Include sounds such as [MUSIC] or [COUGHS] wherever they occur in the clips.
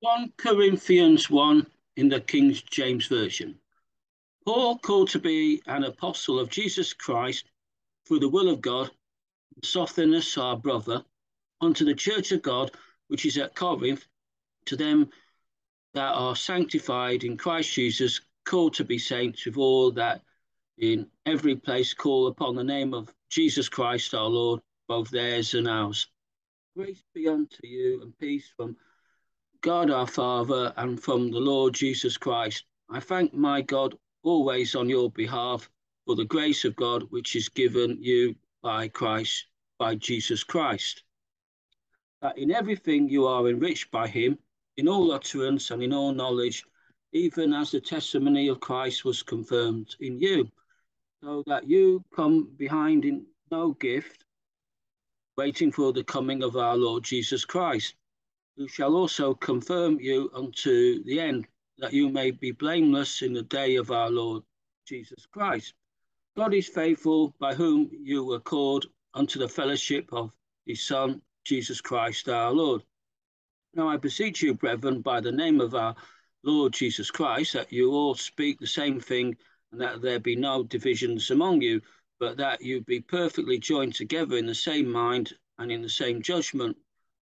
1 Corinthians 1 in the King James Version. Paul, called to be an apostle of Jesus Christ through the will of God, Sosthenes, our brother, unto the church of God which is at Corinth, to them that are sanctified in Christ Jesus, called to be saints, with all that in every place call upon the name of Jesus Christ our Lord, both theirs and ours. Grace be unto you and peace from God our Father and from the Lord Jesus Christ. I thank my God always on your behalf for the grace of God which is given you by Christ, by Jesus Christ. That in everything you are enriched by him, in all utterance and in all knowledge, even as the testimony of Christ was confirmed in you, so that you come behind in no gift, waiting for the coming of our Lord Jesus Christ who shall also confirm you unto the end, that you may be blameless in the day of our Lord Jesus Christ. God is faithful, by whom you were called unto the fellowship of his Son, Jesus Christ our Lord. Now I beseech you, brethren, by the name of our Lord Jesus Christ, that you all speak the same thing, and that there be no divisions among you, but that you be perfectly joined together in the same mind and in the same judgment.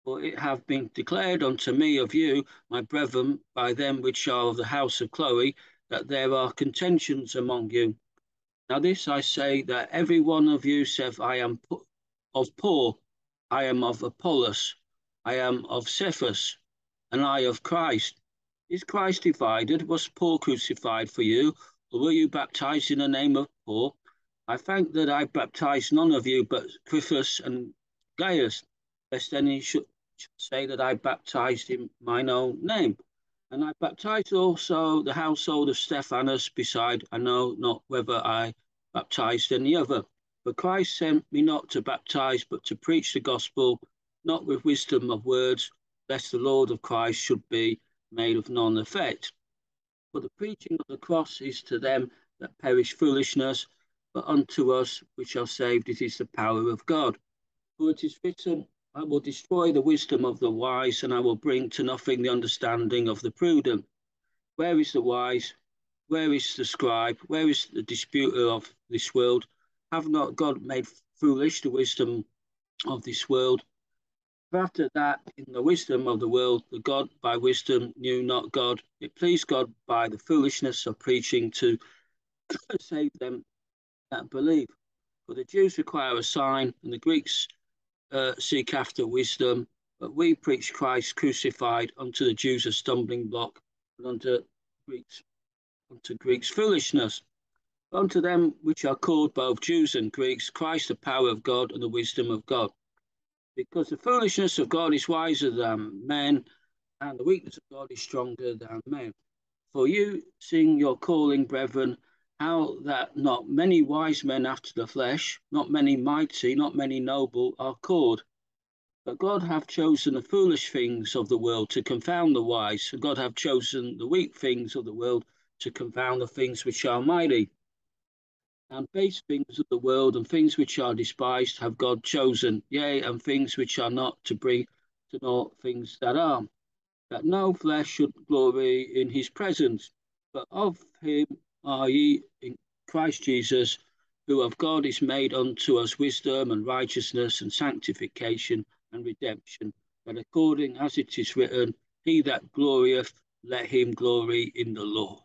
For it hath been declared unto me of you, my brethren, by them which are of the house of Chloe, that there are contentions among you. Now this I say, that every one of you saith, I am of Paul, I am of Apollos, I am of Cephas, and I of Christ. Is Christ divided? Was Paul crucified for you? Or were you baptized in the name of Paul? I thank that I baptized none of you but Crispus and Gaius, lest any should say that I baptized in mine own name. And I baptized also the household of Stephanas beside, I know not whether I baptized any other. But Christ sent me not to baptize, but to preach the gospel, not with wisdom of words, lest the Lord of Christ should be made of none effect. For the preaching of the cross is to them that perish foolishness, but unto us which are saved it is the power of God. For it is written, I will destroy the wisdom of the wise, and I will bring to nothing the understanding of the prudent. Where is the wise? Where is the scribe? Where is the disputer of this world? Have not God made foolish the wisdom of this world? After that, in the wisdom of the world, the God by wisdom knew not God. It pleased God by the foolishness of preaching to [COUGHS] save them that believe. For the Jews require a sign, and the Greeks uh, seek after wisdom, but we preach Christ crucified unto the Jews a stumbling block, and unto Greeks unto Greeks foolishness. But unto them which are called both Jews and Greeks, Christ the power of God and the wisdom of God. Because the foolishness of God is wiser than men, and the weakness of God is stronger than men. For you, seeing your calling, brethren, how that not many wise men after the flesh, not many mighty, not many noble are called. But God hath chosen the foolish things of the world to confound the wise, and God hath chosen the weak things of the world to confound the things which are mighty. And base things of the world and things which are despised have God chosen, yea, and things which are not to bring to naught things that are, that no flesh should glory in his presence, but of him are ye in Christ Jesus, who of God is made unto us wisdom and righteousness and sanctification and redemption, that according as it is written, He that glorieth, let him glory in the Lord.